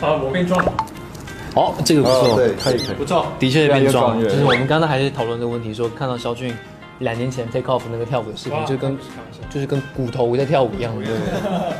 啊，我变壮了。哦，这个不错，对，可以可以，不错，的确变壮。就是我们刚才还在讨论这个问题，说看到肖俊两年前 take off 那个跳舞的视频，就跟就是跟骨头在跳舞一样，对不对？